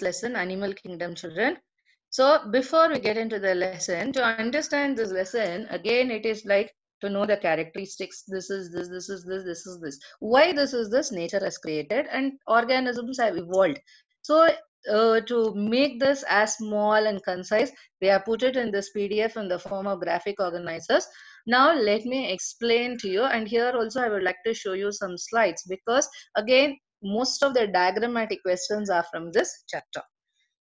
lesson, Animal Kingdom children. So before we get into the lesson, to understand this lesson, again, it is like to know the characteristics. This is this, this is this, this is this. Why this is this nature has created and organisms have evolved. So uh, to make this as small and concise, we have put it in this PDF in the form of graphic organizers. Now let me explain to you and here also I would like to show you some slides because again most of the diagrammatic questions are from this chapter.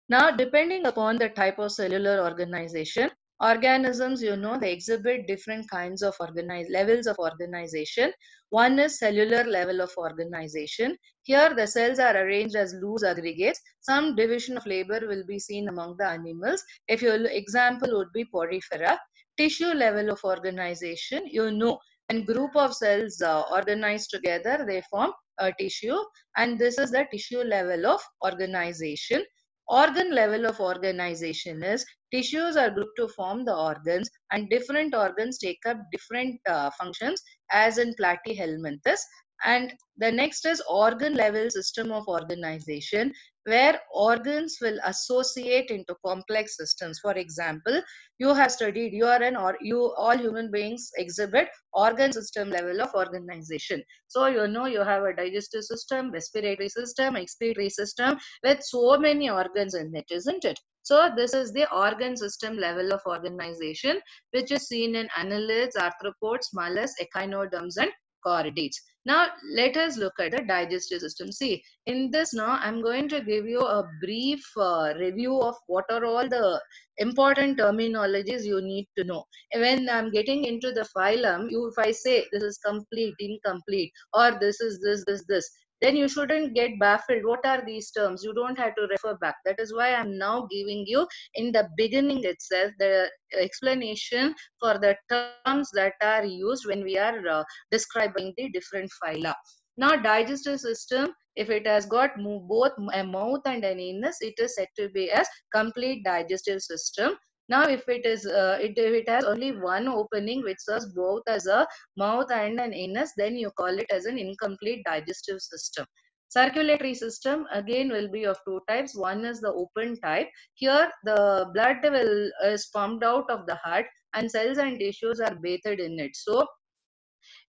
Now depending upon the type of cellular organization, organisms you know they exhibit different kinds of organize levels of organization. One is cellular level of organization. Here the cells are arranged as loose aggregates. Some division of labor will be seen among the animals. If your example would be porifera. Tissue level of organization you know when group of cells uh, organized together they form a tissue. And this is the tissue level of organization. Organ level of organization is tissues are grouped to form the organs and different organs take up different uh, functions as in platyhelminthes and the next is organ level system of organization where organs will associate into complex systems. For example you have studied you are an or you all human beings exhibit organ system level of organization. So you know you have a digestive system respiratory system excretory system with so many organs in it isn't it? So this is the organ system level of organization which is seen in annelids arthropods mollusks echinoderms and chordate. Now let us look at the digestive system. See in this now I'm going to give you a brief uh, review of what are all the important terminologies you need to know. When I'm getting into the phylum, you if I say this is complete, incomplete or this is this, this, this, then you shouldn't get baffled. What are these terms? You don't have to refer back. That is why I'm now giving you in the beginning itself the explanation for the terms that are used when we are uh, describing the different phyla. Now digestive system, if it has got both a mouth and an anus, it is said to be as complete digestive system. Now, if it is, uh, it, if it has only one opening which serves both as a mouth and an anus, then you call it as an incomplete digestive system. Circulatory system again will be of two types. One is the open type. Here the blood will is pumped out of the heart and cells and tissues are bathed in it. So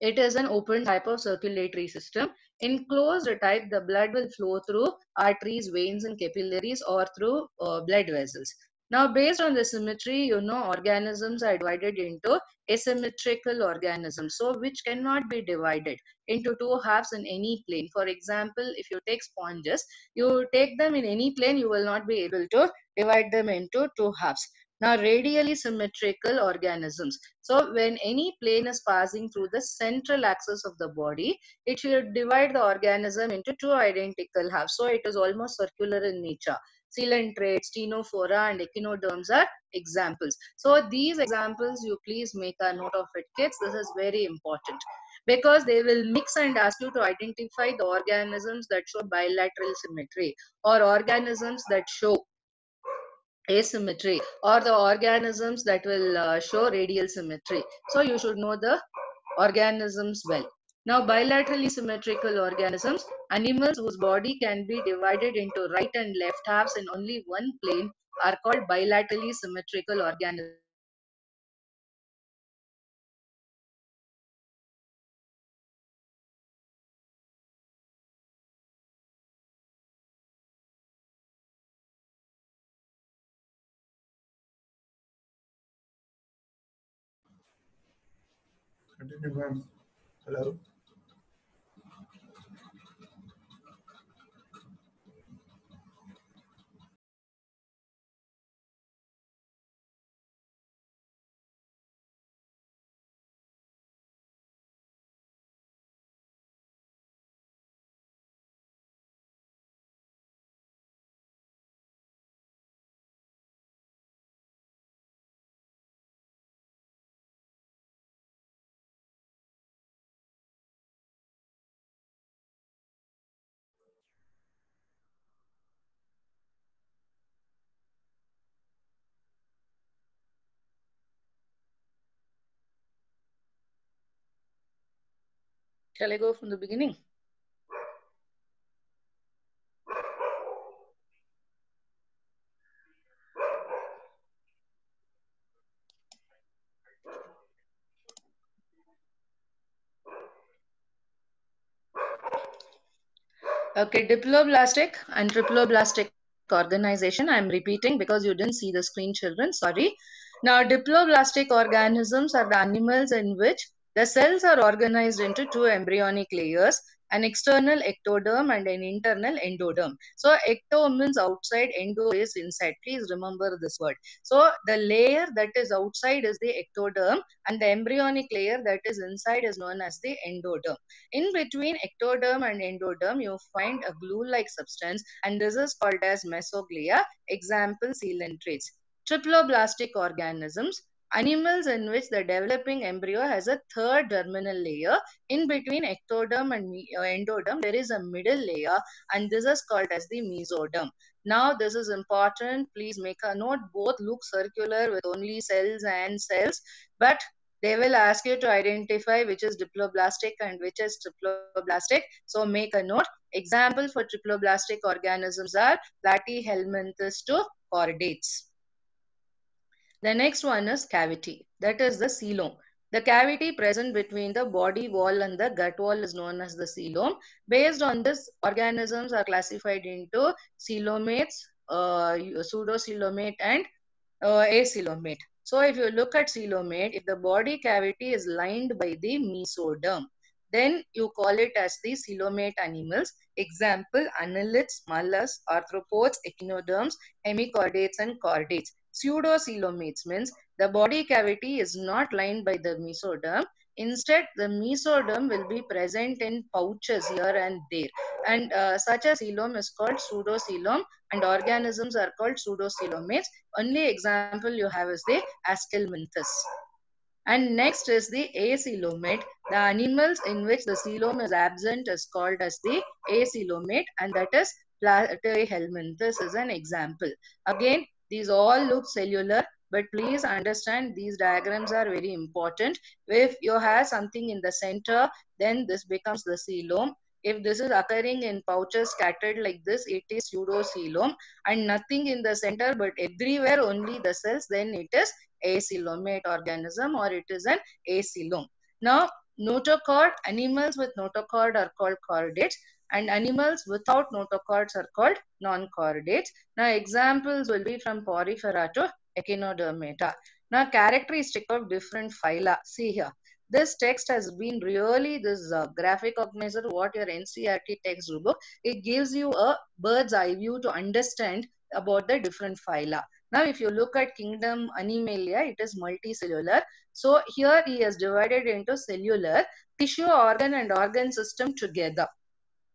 it is an open type of circulatory system. In closed type, the blood will flow through arteries, veins and capillaries or through uh, blood vessels. Now, based on the symmetry, you know, organisms are divided into asymmetrical organisms, so which cannot be divided into two halves in any plane. For example, if you take sponges, you take them in any plane, you will not be able to divide them into two halves. Now, radially symmetrical organisms. So, when any plane is passing through the central axis of the body, it should divide the organism into two identical halves. So, it is almost circular in nature coelenterates, ctenophora and echinoderms are examples. So these examples you please make a note of it kids. This is very important because they will mix and ask you to identify the organisms that show bilateral symmetry or organisms that show asymmetry or the organisms that will uh, show radial symmetry. So you should know the organisms well. Now, bilaterally symmetrical organisms, animals whose body can be divided into right and left halves in only one plane are called bilaterally symmetrical organisms. Continue. Hello. Shall I go from the beginning? Okay, diploblastic and triploblastic organization. I'm repeating because you didn't see the screen, children. Sorry. Now, diploblastic organisms are the animals in which the cells are organized into two embryonic layers an external ectoderm and an internal endoderm. So ecto means outside, endo is inside. Please remember this word. So the layer that is outside is the ectoderm and the embryonic layer that is inside is known as the endoderm. In between ectoderm and endoderm, you find a glue-like substance and this is called as mesoglea. Example, coelenterates. Triploblastic organisms animals in which the developing embryo has a third germinal layer. In between ectoderm and uh, endoderm there is a middle layer and this is called as the mesoderm now this is important. Please make a note. Both look circular with only cells and cells but they will ask you to identify which is diploblastic and which is triploblastic. So make a note. Example for triploblastic organisms are platyhelminthes to chordates the next one is cavity, that is the coelom. The cavity present between the body wall and the gut wall is known as the coelom. Based on this, organisms are classified into coelomates, uh, pseudocoelomate and uh, acoelomate. So if you look at coelomate, if the body cavity is lined by the mesoderm, then you call it as the coelomate animals. Example, annelids, mollusks, arthropods, echinoderms, hemichordates and chordates. Pseudocoelomates means the body cavity is not lined by the mesoderm. Instead, the mesoderm will be present in pouches here and there. And uh, such a coelom is called pseudocoelom and organisms are called pseudocoelomates. Only example you have is the Aschelminthes. And next is the acoelomate. The animals in which the coelom is absent is called as the acoelomate and that is Platyhelminthes is an example. Again, these all look cellular, but please understand these diagrams are very important. If you have something in the center, then this becomes the coelom. If this is occurring in pouches scattered like this, it is pseudocoelom and nothing in the center, but everywhere only the cells, then it is acoelomate organism or it is an acoelom. Now, notochord, animals with notochord are called chordates and animals without notochords are called non-chordates. Now examples will be from Porifera to Echinodermata. Now characteristic of different phyla. See here. This text has been really this uh, graphic organizer what your NCERT textbook. It gives you a bird's eye view to understand about the different phyla. Now, if you look at kingdom Animalia, it is multicellular. So here he has divided into cellular, tissue, organ and organ system together.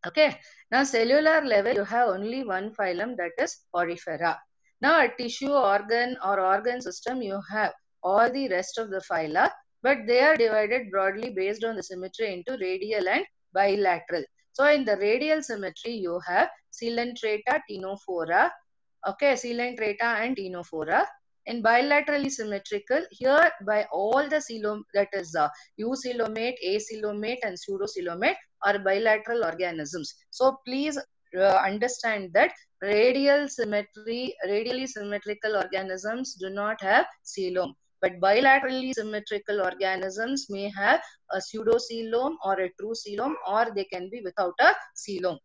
Okay. Now, cellular level, you have only one phylum that is Porifera. Now, a tissue, organ or organ system, you have all the rest of the phyla, but they are divided broadly based on the symmetry into radial and bilateral. So, in the radial symmetry, you have Coelenterata, Ctenophora, okay, Coelenterata and Ctenophora. In bilaterally symmetrical, here by all the coelom, that is uh, eucoelomate, acoelomate and pseudocoelomate are bilateral organisms. So please uh, understand that radial symmetry, radially symmetrical organisms do not have coelom. But bilaterally symmetrical organisms may have a pseudocoelom or a true coelom or they can be without a coelom.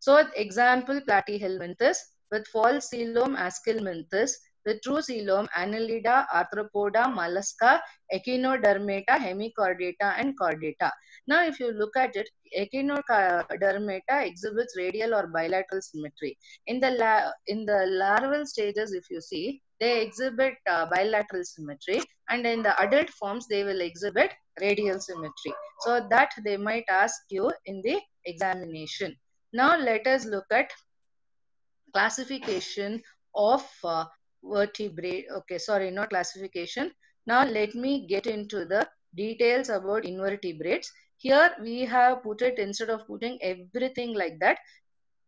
So example Platyhelminthes with false coelom Aschelminthes the true coelom Annelida, Arthropoda, Mollusca, Echinodermata, Hemichordata, and Chordata. Now, if you look at it, Echinodermata exhibits radial or bilateral symmetry. In the, in the larval stages, if you see, they exhibit uh, bilateral symmetry and in the adult forms, they will exhibit radial symmetry. So that they might ask you in the examination. Now, let us look at classification of uh, vertebrate. Okay, sorry, not classification. Now let me get into the details about invertebrates. Here we have put it instead of putting everything like that,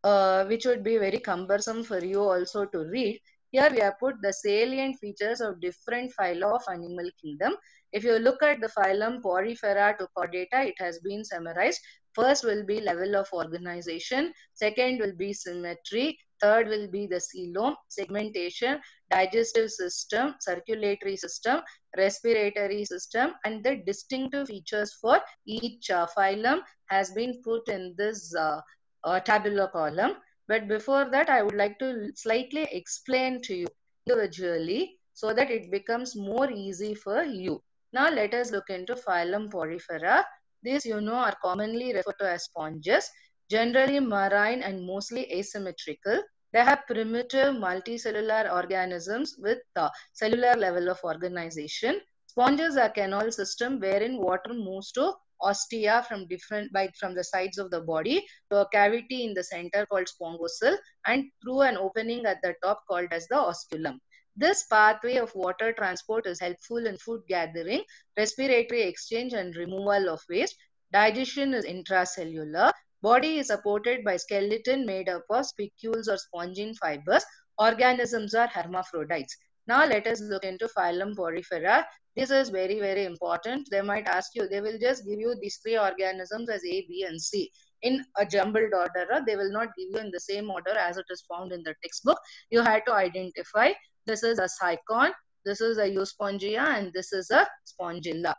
uh, which would be very cumbersome for you also to read. Here we have put the salient features of different phyla of animal kingdom. If you look at the phylum Porifera to Chordata, it has been summarized. First will be level of organization. Second will be symmetry. Third will be the coelom, segmentation, digestive system, circulatory system, respiratory system, and the distinctive features for each uh, phylum has been put in this uh, uh, tabular column. But before that, I would like to slightly explain to you individually so that it becomes more easy for you. Now let us look into phylum Porifera. These you know are commonly referred to as sponges, generally marine and mostly asymmetrical. They have primitive multicellular organisms with the cellular level of organization. Sponges are canal system wherein water moves to ostia from different by from the sides of the body to a cavity in the center called spongocoel and through an opening at the top called as the osculum. This pathway of water transport is helpful in food gathering, respiratory exchange and removal of waste. Digestion is intracellular. Body is supported by skeleton made up of spicules or spongin fibers. Organisms are hermaphrodites. Now let us look into phylum Porifera. This is very, very important. They might ask you, they will just give you these three organisms as A, B, and C in a jumbled order. Uh, they will not give you in the same order as it is found in the textbook. You have to identify this is a sycon, this is a euspongia, and this is a spongilla.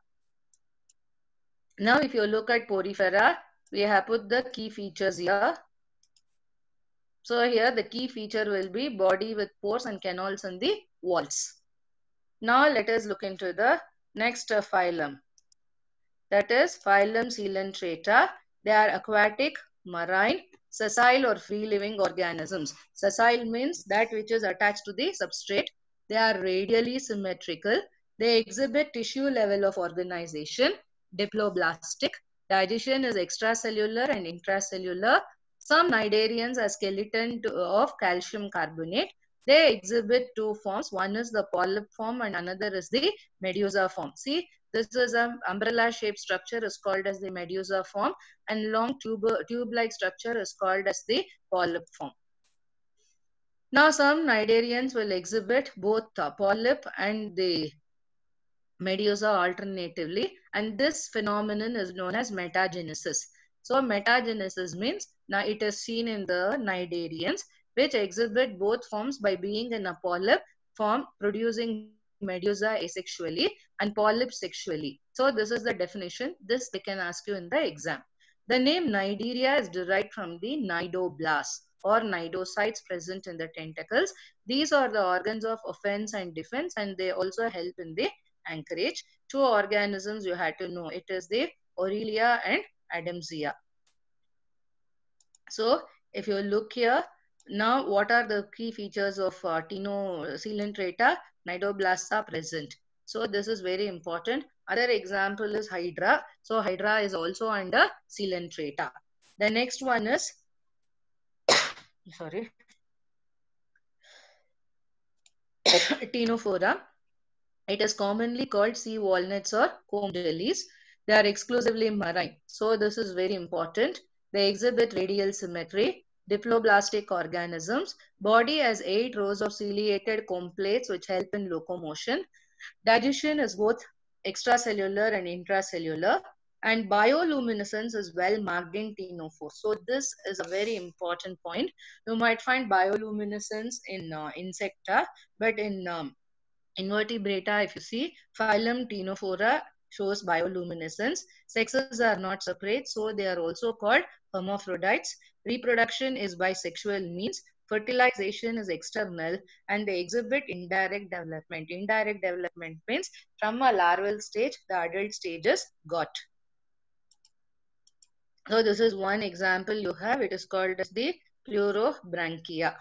Now, if you look at porifera, we have put the key features here. So here the key feature will be body with pores and canals in the walls. Now let us look into the next phylum. That is phylum Coelenterata. They are aquatic, marine, sessile or free living organisms. Sessile means that which is attached to the substrate. They are radially symmetrical. They exhibit tissue level of organization, diploblastic. Digestion is extracellular and intracellular. Some cnidarians are skeleton of calcium carbonate. They exhibit two forms. One is the polyp form and another is the medusa form. See, this is an umbrella shaped structure is called as the medusa form and long tube, tube-like structure is called as the polyp form. Now some cnidarians will exhibit both the polyp and the medusa alternatively and this phenomenon is known as metagenesis. So metagenesis means now it is seen in the cnidarians which exhibit both forms by being in a polyp form producing medusa asexually and polyp sexually. So this is the definition. This they can ask you in the exam. The name cnidaria is derived from the cnidoblasts or cnidocytes present in the tentacles. These are the organs of offense and defense and they also help in the anchorage. Two organisms you had to know. It is the Aurelia and Adamsia. So if you look here, now what are the key features of uh? Cnidoblasts are present. So this is very important. Other example is Hydra. So Hydra is also under Coelenterata. The next one is, sorry, Ctenophora. It is commonly called sea walnuts or comb jellies. They are exclusively marine. So this is very important. They exhibit radial symmetry, diploblastic organisms. Body has eight rows of ciliated comb plates which help in locomotion. Digestion is both extracellular and intracellular. And bioluminescence is well marked in ctenophore. So this is a very important point. You might find bioluminescence in uh, insecta, but in um, invertebrata, if you see, phylum Ctenophora shows bioluminescence. Sexes are not separate, so they are also called hermaphrodites. Reproduction is by sexual means. Fertilization is external and they exhibit indirect development. Indirect development means from a larval stage, the adult stages got. So this is one example you have. It is called as the pleurobrachia.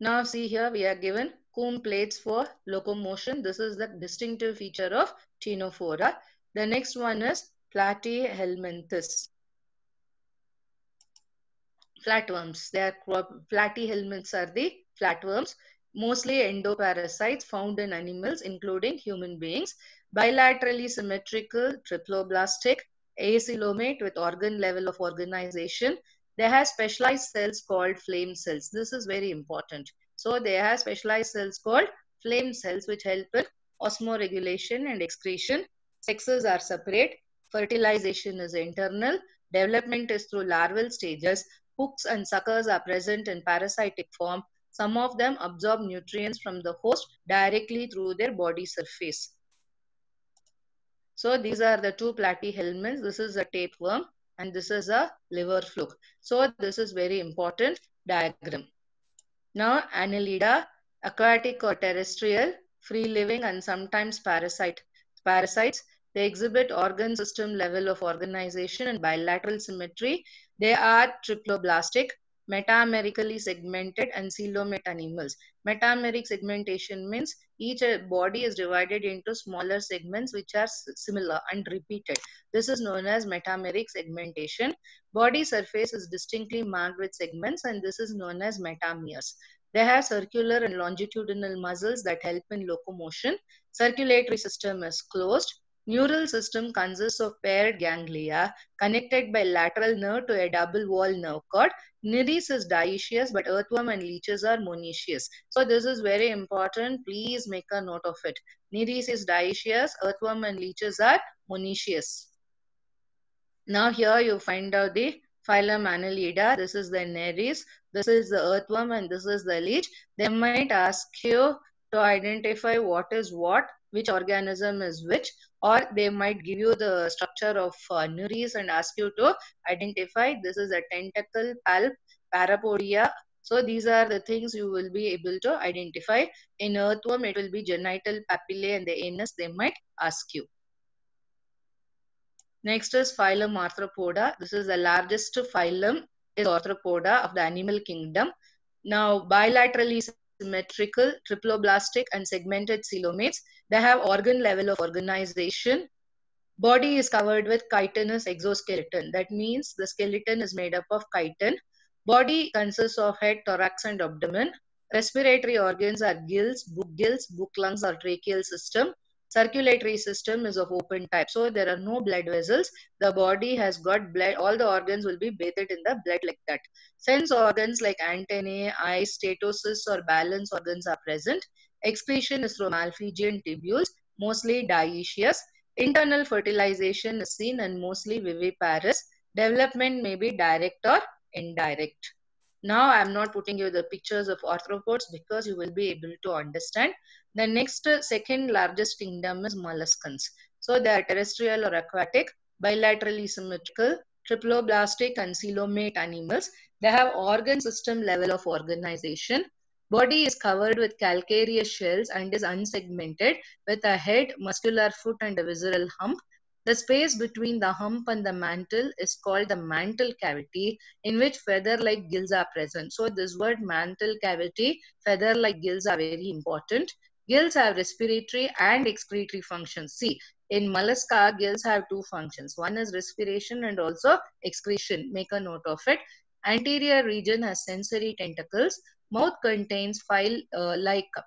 Now see here we are given comb plates for locomotion. This is the distinctive feature of Ctenophora. The next one is Platyhelminthes. Flatworms. They are platyhelminths are the flatworms, mostly endoparasites found in animals, including human beings. Bilaterally symmetrical, triploblastic, acoelomate with organ level of organization. They have specialized cells called flame cells. This is very important. So they have specialized cells called flame cells which help in osmoregulation and excretion. Sexes are separate. Fertilization is internal. Development is through larval stages. Hooks and suckers are present in parasitic form. Some of them absorb nutrients from the host directly through their body surface. So these are the two platyhelminths. This is a tapeworm and this is a liver fluke. So this is very important diagram. Now annelida, aquatic or terrestrial, free living and sometimes parasite parasites. They exhibit organ system level of organization and bilateral symmetry. They are triploblastic, metamerically segmented and animals. Metameric segmentation means each uh, body is divided into smaller segments which are similar and repeated. This is known as metameric segmentation. Body surface is distinctly marked with segments and this is known as metameres. They have circular and longitudinal muscles that help in locomotion. Circulatory system is closed. Neural system consists of paired ganglia connected by lateral nerve to a double wall nerve cord. Nereis is dioecious, but earthworm and leeches are monoecious. So this is very important. Please make a note of it. Nereis is dioecious, earthworm and leeches are monoecious. Now here you find out the phylum Annelida. This is the Nereis. This is the earthworm and this is the leech. They might ask you to identify what is what, which organism is which or they might give you the structure of uh, Nereis and ask you to identify this is a tentacle, palp, parapodia. So these are the things you will be able to identify. In earthworm, it will be genital papillae and the anus they might ask you. Next is phylum Arthropoda. This is the largest phylum is Arthropoda of the animal kingdom. Now bilaterally symmetrical, triploblastic and segmented coelomates. They have organ level of organization. Body is covered with chitinous exoskeleton. That means the skeleton is made up of chitin. Body consists of head, thorax and abdomen. Respiratory organs are gills, book gills, book lungs or tracheal system. Circulatory system is of open type. So there are no blood vessels. The body has got blood. All the organs will be bathed in the blood like that. Sense organs like antennae, eyes, statocysts or balance organs are present. Excretion is from Malpighian tubules, mostly dioecious. Internal fertilization is seen and mostly viviparous. Development may be direct or indirect. Now I am not putting you the pictures of arthropods because you will be able to understand. The next uh, second largest kingdom is molluscans. So they are terrestrial or aquatic, bilaterally symmetrical, triploblastic and coelomate animals. They have organ system level of organization. Body is covered with calcareous shells and is unsegmented with a head, muscular foot and a visceral hump. The space between the hump and the mantle is called the mantle cavity in which feather-like gills are present. So this word mantle cavity, feather-like gills are very important. Gills have respiratory and excretory functions. See, in mollusca, gills have two functions. One is respiration and also excretion. Make a note of it. Anterior region has sensory tentacles. Mouth contains file-like uh,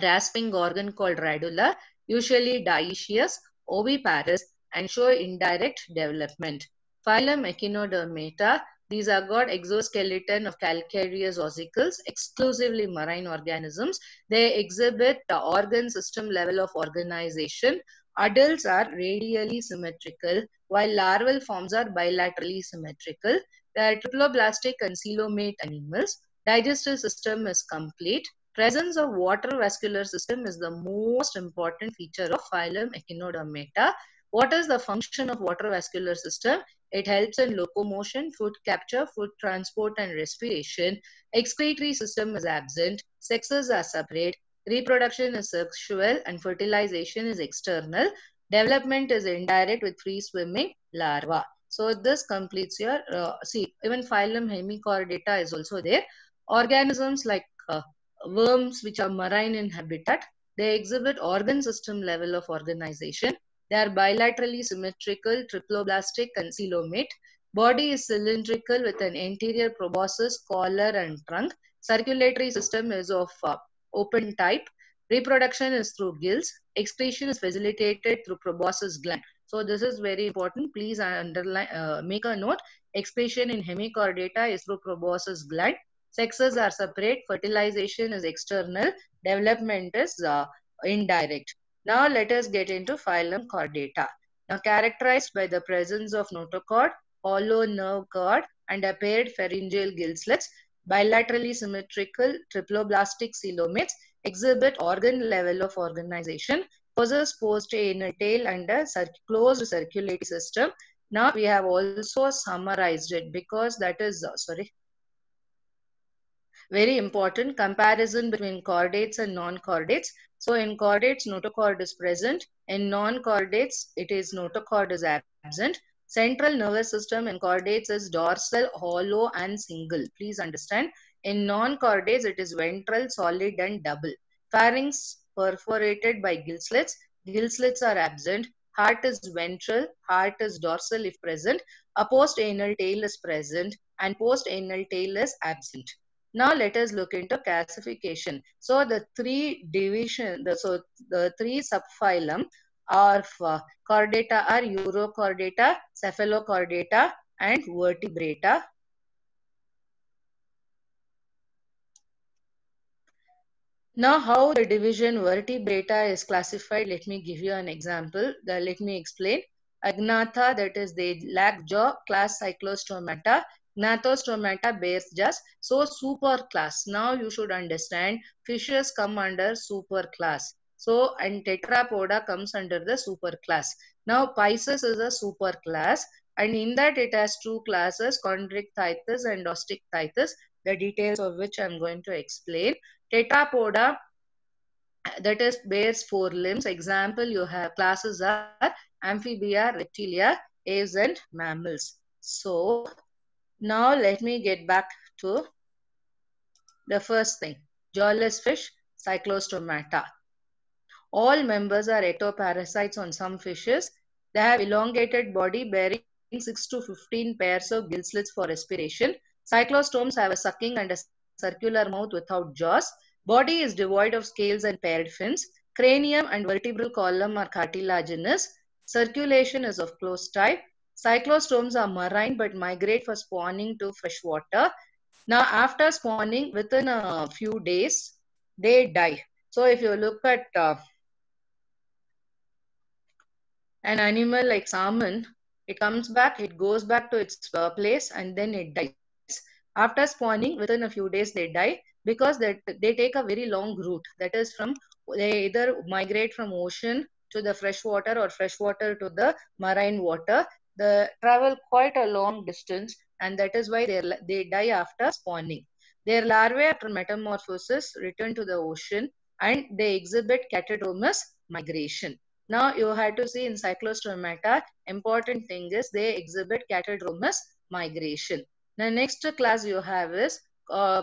rasping organ called radula, usually dioecious, oviparous, and show indirect development. Phylum Echinodermata these are got exoskeleton of calcareous ossicles, exclusively marine organisms. They exhibit the organ system level of organization. Adults are radially symmetrical, while larval forms are bilaterally symmetrical. They are triploblastic and coelomate animals. Digestive system is complete. Presence of water vascular system is the most important feature of phylum Echinodermata. What is the function of water vascular system? It helps in locomotion, food capture, food transport and respiration. Excretory system is absent. Sexes are separate. Reproduction is sexual and fertilization is external. Development is indirect with free swimming larva. So this completes your, uh, see, even phylum Hemichordata is also there. Organisms like uh, worms which are marine in habitat, they exhibit organ system level of organization. They are bilaterally symmetrical, triploblastic, and coelomate. Body is cylindrical with an anterior proboscis, collar, and trunk. Circulatory system is of uh, open type. Reproduction is through gills. Excretion is facilitated through proboscis gland. So this is very important. Please underline, uh, make a note. Excretion in hemichordata is through proboscis gland. Sexes are separate. Fertilization is external. Development is uh, indirect. Now let us get into phylum chordata. Now characterized by the presence of notochord, hollow nerve cord and a paired pharyngeal gill slits, bilaterally symmetrical triploblastic coelomates exhibit organ level of organization, possess post anal tail and a cir closed circulatory system. Now we have also summarized it because that is, uh, sorry, very important comparison between chordates and non-chordates. So in chordates, notochord is present. In non-chordates, it is notochord is absent. Central nervous system in chordates is dorsal, hollow and single. Please understand. In non-chordates, it is ventral, solid and double. Pharynx perforated by gill slits. Gill slits are absent. Heart is ventral, heart is dorsal if present. A post-anal tail is present and post-anal tail is absent. Now let us look into classification. So the three division, the, so the three subphylum of uh, chordata are urochordata, cephalochordata and vertebrata. Now how the division vertebrata is classified, let me give you an example. The, let me explain. Agnatha, that is they lack jaw, class cyclostomata. Gnathostomata bears just. So super class. Now you should understand fishes come under super class. So and tetrapoda comes under the super class. Now Pisces is a super class and in that it has two classes chondrichthyes and osteichthyes the details of which I'm going to explain. Tetrapoda that is bears four limbs. Example you have classes are amphibia, reptilia, aves and mammals. So now let me get back to the first thing. Jawless fish, cyclostomata. All members are ectoparasites on some fishes. They have elongated body bearing 6 to 15 pairs of gill slits for respiration. Cyclostomes have a sucking and a circular mouth without jaws. Body is devoid of scales and paired fins. Cranium and vertebral column are cartilaginous. Circulation is of closed type. Cyclostomes are marine but migrate for spawning to fresh water. Now, after spawning, within a few days, they die. So, if you look at uh, an animal like salmon, it comes back, it goes back to its uh, place, and then it dies. After spawning, within a few days, they die because they, they take a very long route. That is from, they either migrate from ocean to the fresh water or fresh water to the marine water. They travel quite a long distance and that is why they, die after spawning. Their larvae after metamorphosis return to the ocean and they exhibit catadromous migration. Now you have to see in cyclostomata, important thing is they exhibit catadromous migration. The next class you have is uh,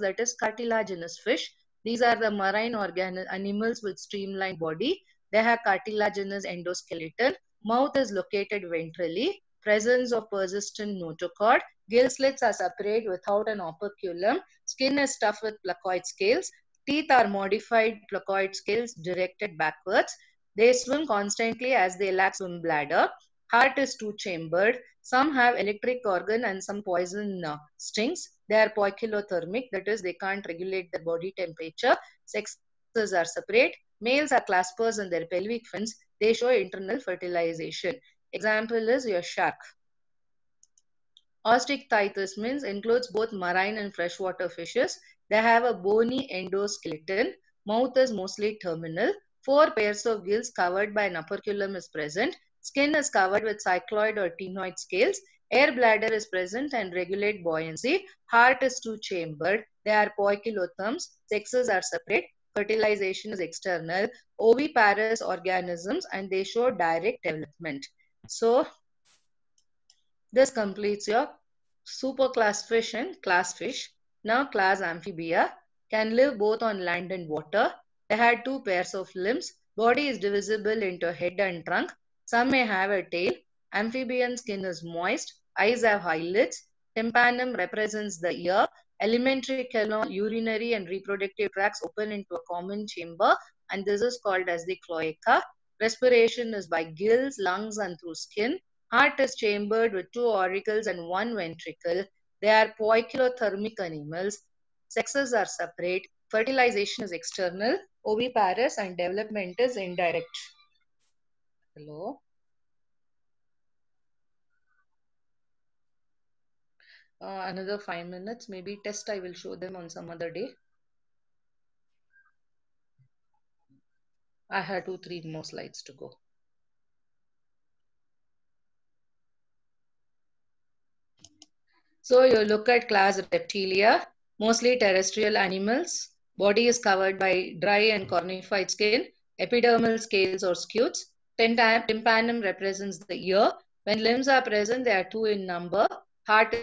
that is cartilaginous fish. These are the marine animals with streamlined body. They have cartilaginous endoskeleton. Mouth is located ventrally. Presence of persistent notochord. Gill slits are separate without an operculum. Skin is tough with placoid scales. Teeth are modified placoid scales directed backwards. They swim constantly as they lack swim bladder. Heart is two-chambered. Some have electric organ and some poison uh, stings. They are poikilothermic, that is, they can't regulate their body temperature. Sexes are separate. Males are claspers in their pelvic fins. They show internal fertilization. Example is your shark. Osteichthyes means includes both marine and freshwater fishes. They have a bony endoskeleton. Mouth is mostly terminal. Four pairs of gills covered by an operculum is present. Skin is covered with cycloid or ctenoid scales. Air bladder is present and regulate buoyancy. Heart is two-chambered. They are poikilotherms. Sexes are separate. Fertilization is external. Oviparous organisms and they show direct development. So, this completes your superclass fish and class fish. Now class amphibia can live both on land and water. They had two pairs of limbs. Body is divisible into head and trunk. Some may have a tail. Amphibian skin is moist. Eyes have eyelids. Tympanum represents the ear. Alimentary canal, urinary and reproductive tracts open into a common chamber and this is called as the cloaca. Respiration is by gills, lungs and through skin. Heart is chambered with two auricles and one ventricle. They are poikilothermic animals. Sexes are separate. Fertilization is external. Oviparous and development is indirect. Hello. uh, another five minutes. Maybe test I will show them on some other day. I have two, three more slides to go. So you look at class Reptilia, mostly terrestrial animals. Body is covered by dry and cornified skin, epidermal scales or scutes. Tympanum represents the ear. When limbs are present, they are two in number. Heart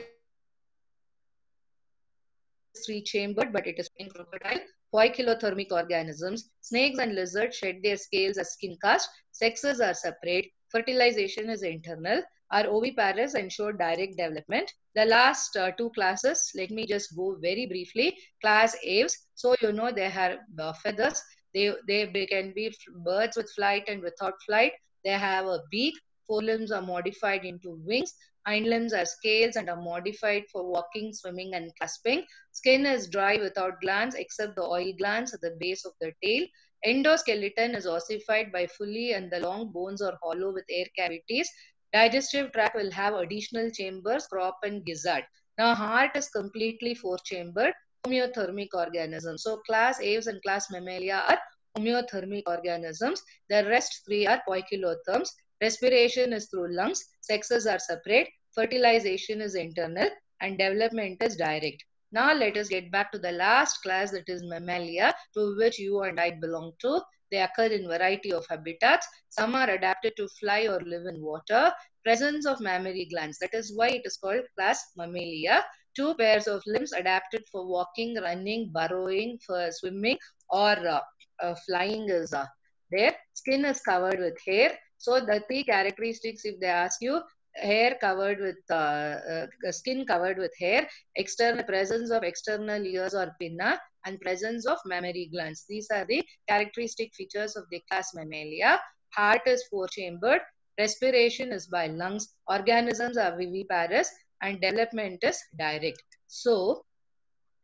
is three chambered, but it is in crocodile. Poikilothermic organisms. Snakes and lizards shed their scales as skin cast. Sexes are separate. Fertilization is internal. Are oviparous ensure direct development. The last uh, two classes, let me just go very briefly. Class Aves. So you know they have uh, feathers. They, they, they can be birds with flight and without flight. They have a beak. Forelimbs are modified into wings. Hind limbs are scales and are modified for walking, swimming, and clasping. Skin is dry without glands except the oil glands at the base of the tail. Endoskeleton is ossified by fully and the long bones are hollow with air cavities. Digestive tract will have additional chambers, crop and gizzard. Now heart is completely four-chambered, homeothermic organisms. So class Aves and class Mammalia are homeothermic organisms. The rest three are poikilotherms. Respiration is through lungs. Sexes are separate. Fertilization is internal and development is direct. Now let us get back to the last class that is Mammalia to which you and I belong to. They occur in variety of habitats. Some are adapted to fly or live in water. Presence of mammary glands. That is why it is called class Mammalia. Two pairs of limbs adapted for walking, running, burrowing, for swimming or uh, uh, flying is uh, there. Skin is covered with hair. So the three characteristics, if they ask you, hair covered with uh, uh, skin covered with hair, external presence of external ears or pinna, and presence of mammary glands. These are the characteristic features of the class Mammalia. Heart is four-chambered. Respiration is by lungs. Organisms are viviparous and development is direct. So,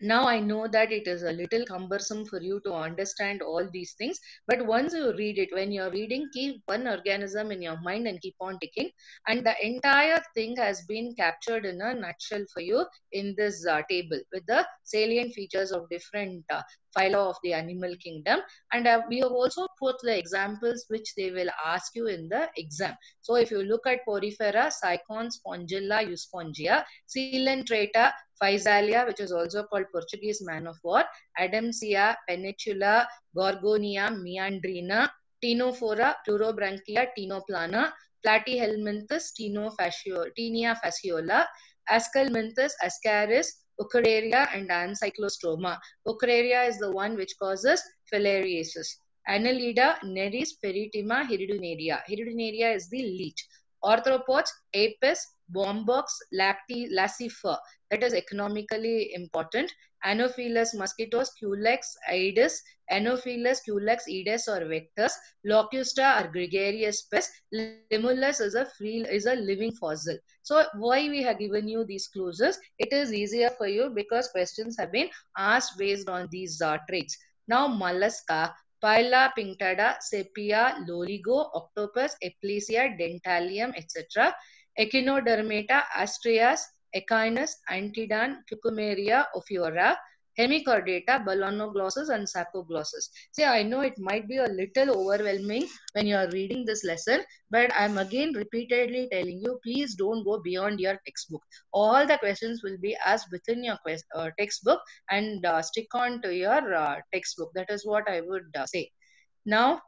now I know that it is a little cumbersome for you to understand all these things, but once you read it, when you're reading, keep one organism in your mind and keep on ticking. And the entire thing has been captured in a nutshell for you in this uh, table with the salient features of different uh, phyla of the animal kingdom. And uh, we have also put the examples which they will ask you in the exam. So if you look at Porifera, Sycon, Spongilla, Euspongia, Coelenterata, Physalia, which is also called Portuguese man of war, Adamsia, Pennatula, Gorgonia, Meandrina, Ctenophora, Pleurobrachia, Ctenoplana, Platyhelminthes, Taenia fasciola, Aschelminthes, Ascaris, Wuchereria, and Ancylostoma. Wuchereria is the one which causes filariasis. Annelida, Nereis, Pheretima, Hirudinaria. Hirudinaria is the leech. Arthropods, Apis, Bombyx, Lacti, Laccifer. That is economically important. Anopheles mosquitoes, Culex, Aedes, Anopheles, Culex, Aedes or vectors. Locusta are gregarious pests. Limulus is a free is a living fossil. So why we have given you these clues? It is easier for you because questions have been asked based on these uh, traits. Now mollusca, Pila, Pinctada, Sepia, Loligo, Octopus, Aplysia, Dentalium, etc. Echinodermata, Asterias, Echinus, Antedon, Cucumaria, Ophiura, Hemichordata, Balanoglossus, and Saccoglossus. See, I know it might be a little overwhelming when you are reading this lesson, but I'm again repeatedly telling you, please don't go beyond your textbook. All the questions will be asked within your uh, textbook and uh, stick on to your uh, textbook. That is what I would uh, say. Now,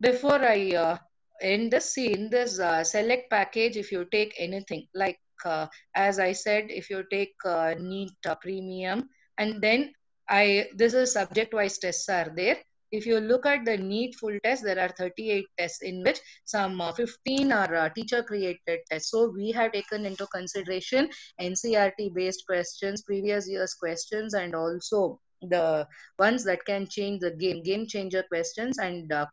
before I end this, in this uh, select package, if you take anything like uh, as I said, if you take uh, NEET uh, premium, and then I this is subject wise tests are there. If you look at the NEET full test, there are 38 tests in which some uh, 15 are uh, teacher created tests. So we have taken into consideration NCERT based questions, previous year's questions, and also the ones that can change the game, game changer questions. And uh,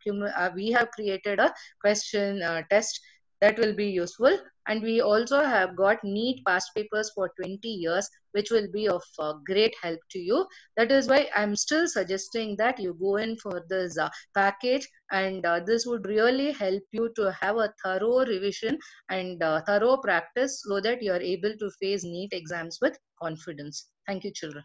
we have created a question test that will be useful. And we also have got NEET past papers for 20 years which will be of uh, great help to you. That is why i'm still suggesting that you go in for this uh, package. And uh, this would really help you to have a thorough revision and uh, thorough practice so that you are able to face NEET exams with confidence. Thank you children